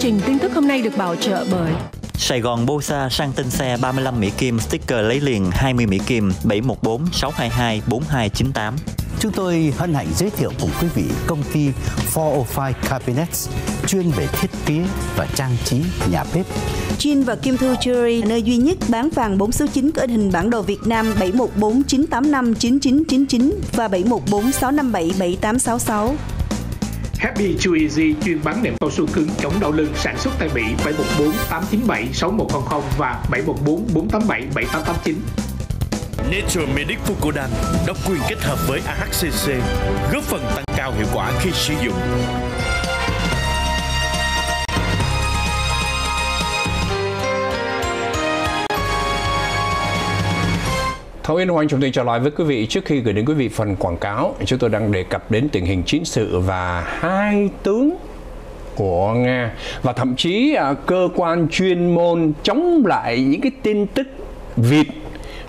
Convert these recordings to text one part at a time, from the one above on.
trình tin tức hôm nay được bảo trợ bởi Sài Gòn Bosa sang tên xe 35 Mỹ Kim sticker lấy liền 20 Mỹ Kim 714 622 4298. Chúng tôi hân hạnh giới thiệu cùng quý vị công ty 405 Cabinets chuyên về thiết kế và trang trí nhà bếp. Jin và Kim Thu Jewelry nơi duy nhất bán vàng 4 số 9 có hình bản đồ Việt Nam 714 985 9999 và 714 657 7866. Happy Chew Easy chuyên bán nệm cao su cứng chống đau lưng sản xuất tại Mỹ 714 897 6100 và 714 487 7889. Nature Medic Fucodan độc quyền kết hợp với AHCC góp phần tăng cao hiệu quả khi sử dụng. Không Yên Hoan, chúng tôi trở lại với quý vị trước khi gửi đến quý vị phần quảng cáo. Chúng tôi đang đề cập đến tình hình chiến sự và hai tướng của Nga và thậm chí à, cơ quan chuyên môn chống lại những cái tin tức vịt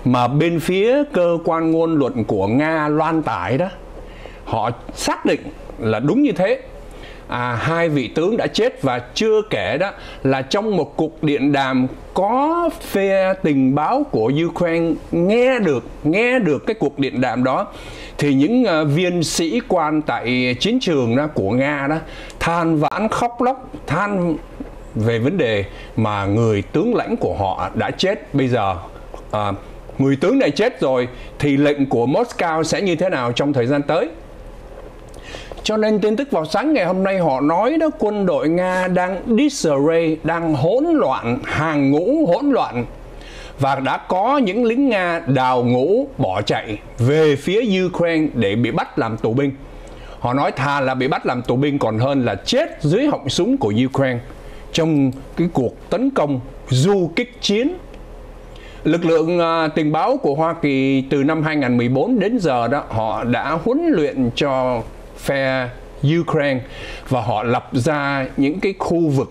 mà bên phía cơ quan ngôn luận của Nga loan tải đó. Họ xác định là đúng như thế à, hai vị tướng đã chết và chưa kể đó là trong một cuộc điện đàm có phe tình báo của Ukraine nghe được nghe được cái cuộc điện đàm đó thì những uh, viên sĩ quan tại chiến trường đó của Nga đó than vãn khóc lóc than về vấn đề mà người tướng lãnh của họ đã chết. Bây giờ à, người tướng này chết rồi thì lệnh của Moscow sẽ như thế nào trong thời gian tới? Cho nên tin tức vào sáng ngày hôm nay họ nói đó quân đội Nga đang disarray, đang hỗn loạn, hàng ngũ hỗn loạn và đã có những lính Nga đào ngũ bỏ chạy về phía Ukraine để bị bắt làm tù binh. Họ nói thà là bị bắt làm tù binh còn hơn là chết dưới họng súng của Ukraine trong cái cuộc tấn công du kích chiến Lực lượng uh, tình báo của Hoa Kỳ từ năm 2014 đến giờ đó họ đã huấn luyện cho phe Ukraine và họ lập ra những cái khu vực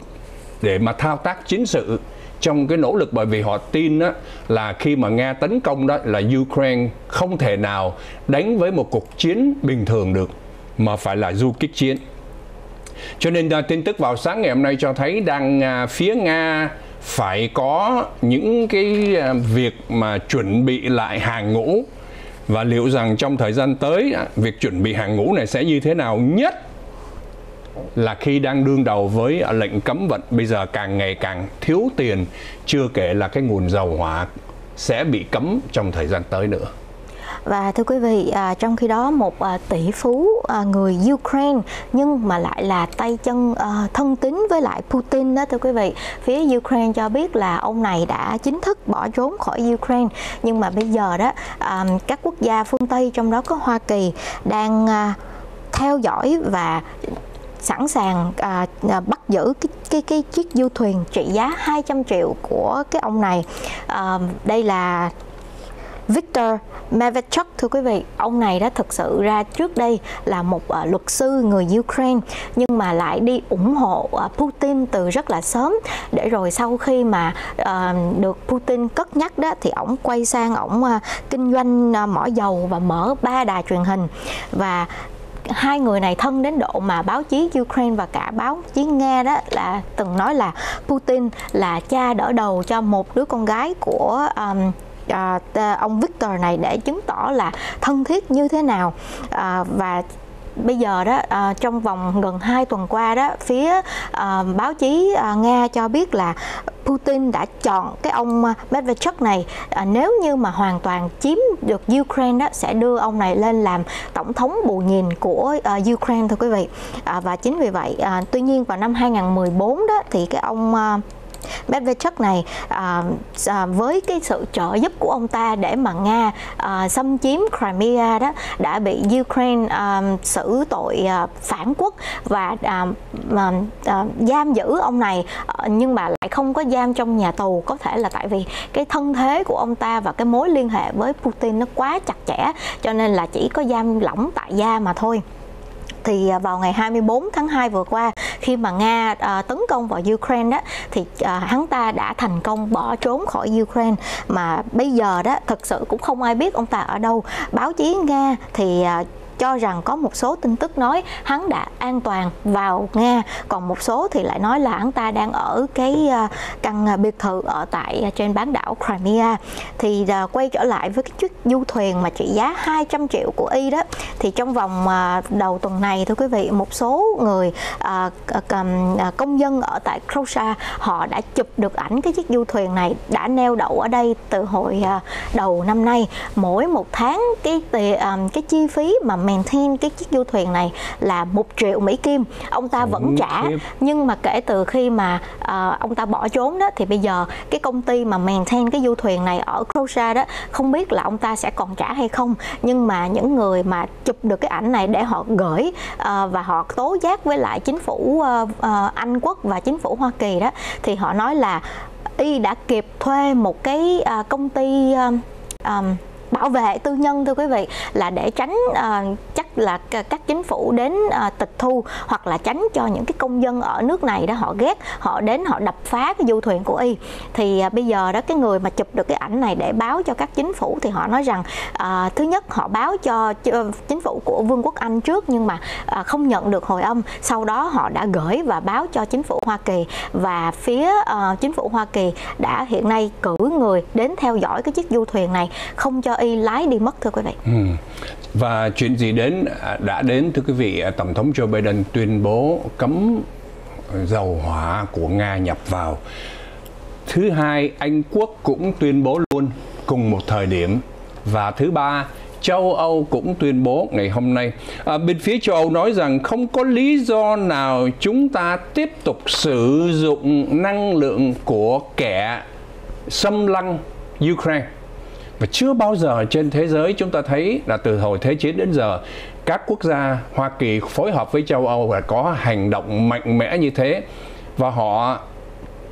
để mà thao tác chiến sự trong cái nỗ lực bởi vì họ tin đó là khi mà Nga tấn công đó là Ukraine không thể nào đánh với một cuộc chiến bình thường được, mà phải là du kích chiến. Cho nên à, tin tức vào sáng ngày hôm nay cho thấy đang à, phía Nga phải có những cái à, việc mà chuẩn bị lại hàng ngũ và liệu rằng trong thời gian tới à, việc chuẩn bị hàng ngũ này sẽ như thế nào nhất là khi đang đương đầu với à, lệnh cấm vận? Bây giờ càng ngày càng thiếu tiền, chưa kể là cái nguồn dầu hỏa sẽ bị cấm trong thời gian tới nữa và thưa quý vị à, trong khi đó một à, tỷ phú à, người Ukraine nhưng mà lại là tay chân à, thân tín với lại Putin đó thưa quý vị. Phía Ukraine cho biết là ông này đã chính thức bỏ trốn khỏi Ukraine. Nhưng mà bây giờ đó à, các quốc gia phương Tây trong đó có Hoa Kỳ đang à, theo dõi và sẵn sàng à, à, bắt giữ cái cái cái chiếc du thuyền trị giá 200 triệu của cái ông này. À, đây là Victor Mevechuk thưa quý vị, ông này đã thực sự ra trước đây là một uh, luật sư người Ukraine nhưng mà lại đi ủng hộ uh, Putin từ rất là sớm. Để rồi sau khi mà uh, được Putin cất nhắc đó thì ổng quay sang ổng uh, kinh doanh uh, mỏ dầu và mở ba đài truyền hình. Và hai người này thân đến độ mà báo chí Ukraine và cả báo chí Nga đó là từng nói là Putin là cha đỡ đầu cho một đứa con gái của um, À, ông Victor này để chứng tỏ là thân thiết như thế nào. À, và bây giờ đó à, trong vòng gần 2 tuần qua đó phía à, báo chí à, Nga cho biết là Putin đã chọn cái ông à, Medvedchuk này. À, nếu như mà hoàn toàn chiếm được Ukraine đó sẽ đưa ông này lên làm tổng thống bù nhìn của à, Ukraine thưa quý vị. À, và chính vì vậy à, tuy nhiên vào năm 2014 đó thì cái ông à, Medvedchuk này à, à, với cái sự trợ giúp của ông ta để mà Nga à, xâm chiếm Crimea đó đã bị Ukraine à, xử tội à, phản quốc và à, à, à, giam giữ ông này. À, nhưng mà lại không có giam trong nhà tù. Có thể là tại vì cái thân thế của ông ta và cái mối liên hệ với Putin nó quá chặt chẽ cho nên là chỉ có giam lỏng tại gia mà thôi thì à, vào ngày 24 tháng 2 vừa qua khi mà Nga à, tấn công vào Ukraine đó thì à, hắn ta đã thành công bỏ trốn khỏi Ukraine. Mà bây giờ đó thực sự cũng không ai biết ông ta ở đâu. Báo chí Nga thì à, cho rằng có một số tin tức nói hắn đã an toàn vào Nga, còn một số thì lại nói là hắn ta đang ở cái ờ, căn biệt thự ở tại ờ, trên bán đảo Crimea. Thì ờ, quay trở lại với cái chiếc du thuyền mà trị giá 200 triệu của y đó, thì trong vòng đầu tuần này, thưa quý vị, một số người công dân ở tại Croatia, họ đã chụp được ảnh cái chiếc du thuyền này đã neo đậu ở đây từ hồi đầu năm nay. Mỗi một tháng cái cái chi phí mà maintain cái chiếc du thuyền này là một triệu Mỹ Kim. Ông ta vẫn trả. Nhưng mà kể từ khi mà uh, ông ta bỏ trốn đó thì bây giờ cái công ty mà maintain cái du thuyền này ở Croatia đó không biết là ông ta sẽ còn trả hay không. Nhưng mà những người mà chụp được cái ảnh này để họ gửi uh, và họ tố giác với lại chính phủ uh, uh, Anh quốc và chính phủ Hoa Kỳ đó thì họ nói là y đã kịp thuê một cái uh, công ty uh, um, bảo vệ tư nhân thưa quý vị là để tránh uh, là các chính phủ đến ờ, tịch thu hoặc là tránh cho những cái công dân ở nước này đó họ ghét họ đến họ đập phá cái du thuyền của y thì ờ, bây giờ đó cái người mà chụp được cái ảnh này để báo cho các chính phủ thì họ nói rằng à, thứ nhất họ báo cho, chính phủ của vương quốc anh trước nhưng mà không nhận được hồi âm sau đó họ đã gửi và báo cho chính phủ hoa kỳ và phía uh, chính phủ hoa kỳ đã hiện nay cử người đến theo dõi cái chiếc du thuyền này không cho y lái đi mất thưa quý vị. Ừ. Và chuyện gì đến đã đến thưa quý vị, Tổng thống Joe Biden tuyên bố cấm dầu hỏa của Nga nhập vào. Thứ hai, Anh Quốc cũng tuyên bố luôn cùng một thời điểm. Và thứ ba, châu Âu cũng tuyên bố ngày hôm nay. À, bên phía châu Âu nói rằng không có lý do nào chúng ta tiếp tục sử dụng năng lượng của kẻ xâm lăng Ukraine và chưa bao giờ trên thế giới chúng ta thấy là từ hồi thế chiến đến giờ các quốc gia Hoa Kỳ phối hợp với châu Âu và có hành động mạnh mẽ như thế. Và họ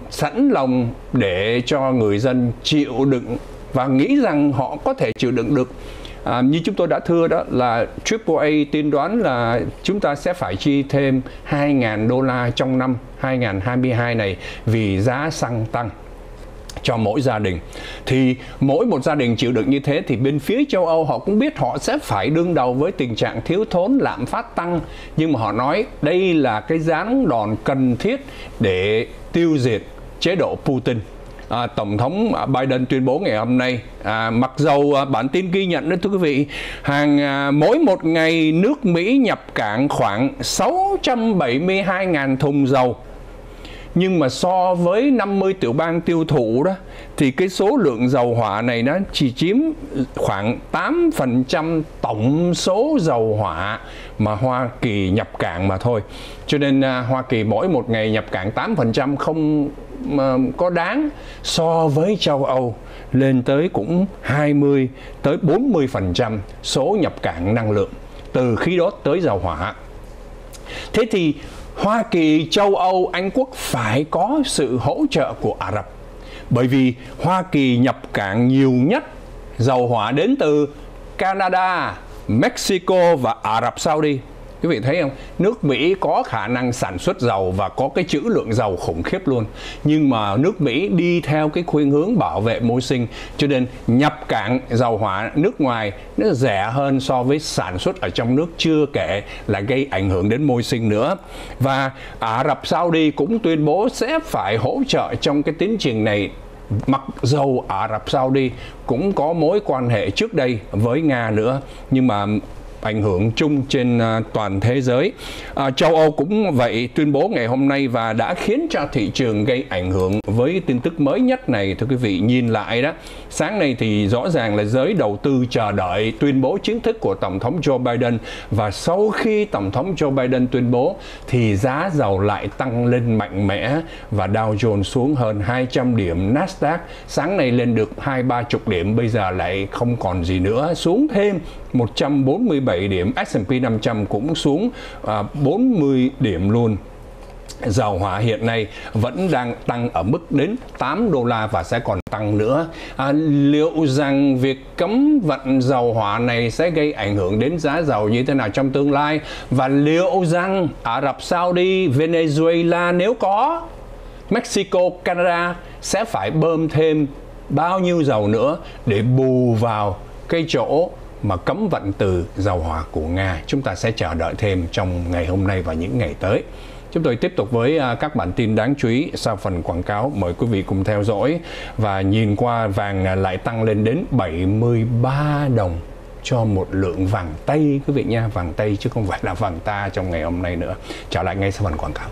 sẵn lòng để cho người dân chịu đựng và nghĩ rằng họ có thể chịu đựng được. À, như chúng tôi đã thưa đó là AAA tiên đoán là chúng ta sẽ phải chi thêm 2.000 đô la trong năm 2022 này vì giá xăng tăng cho mỗi gia đình. Thì mỗi một gia đình chịu đựng như thế thì bên phía châu Âu họ cũng biết họ sẽ phải đương đầu với tình trạng thiếu thốn lạm phát tăng. Nhưng mà họ nói đây là cái giáng đòn cần thiết để tiêu diệt chế độ Putin. À, Tổng thống Biden tuyên bố ngày hôm nay à, mặc dầu à, bản tin ghi nhận đó thưa quý vị hàng à, mỗi một ngày nước Mỹ nhập cảng khoảng 672.000 thùng dầu nhưng mà so với 50 tiểu bang tiêu thụ đó thì cái số lượng dầu hỏa này nó chỉ chiếm khoảng 8% tổng số dầu hỏa mà Hoa Kỳ nhập cảng mà thôi. Cho nên à, Hoa Kỳ mỗi một ngày nhập cảng 8% không mà có đáng so với châu Âu lên tới cũng 20 tới 40% số nhập cảng năng lượng từ khí đốt tới dầu hỏa. Thế thì Hoa Kỳ, châu Âu, Anh Quốc phải có sự hỗ trợ của Ả Rập. Bởi vì Hoa Kỳ nhập cảng nhiều nhất dầu hỏa đến từ Canada, Mexico và Ả Rập Saudi quý vị thấy không? Nước Mỹ có khả năng sản xuất dầu và có cái trữ lượng dầu khủng khiếp luôn. Nhưng mà nước Mỹ đi theo cái khuynh hướng bảo vệ môi sinh, cho nên nhập cảng dầu hỏa nước ngoài nó rẻ hơn so với sản xuất ở trong nước, chưa kể là gây ảnh hưởng đến môi sinh nữa. Và Ả Rập Saudi cũng tuyên bố sẽ phải hỗ trợ trong cái tiến trình này. Mặc dầu Ả Rập Saudi cũng có mối quan hệ trước đây với Nga nữa, nhưng mà ảnh hưởng chung trên à, toàn thế giới. À, châu Âu cũng vậy tuyên bố ngày hôm nay và đã khiến cho thị trường gây ảnh hưởng với tin tức mới nhất này thưa quý vị nhìn lại đó. Sáng nay thì rõ ràng là giới đầu tư chờ đợi tuyên bố chính thức của Tổng thống Joe Biden và sau khi Tổng thống Joe Biden tuyên bố thì giá dầu lại tăng lên mạnh mẽ và Dow Jones xuống hơn 200 điểm, Nasdaq sáng nay lên được hai ba chục điểm bây giờ lại không còn gì nữa xuống thêm 147 điểm, S&P 500 cũng xuống à, 40 điểm luôn dầu hỏa hiện nay vẫn đang tăng ở mức đến 8 đô la và sẽ còn tăng nữa. À, liệu rằng việc cấm vận dầu hỏa này sẽ gây ảnh hưởng đến giá dầu như thế nào trong tương lai và liệu rằng Ả Rập Saudi, Venezuela nếu có Mexico, Canada sẽ phải bơm thêm bao nhiêu dầu nữa để bù vào cái chỗ mà cấm vận từ dầu hỏa của Nga. Chúng ta sẽ chờ đợi thêm trong ngày hôm nay và những ngày tới. Chúng tôi tiếp tục với à, các bản tin đáng chú ý sau phần quảng cáo. Mời quý vị cùng theo dõi và nhìn qua vàng à, lại tăng lên đến 73 đồng cho một lượng vàng tây quý vị nha, vàng tây chứ không phải là vàng ta trong ngày hôm nay nữa. Trở lại ngay sau phần quảng cáo.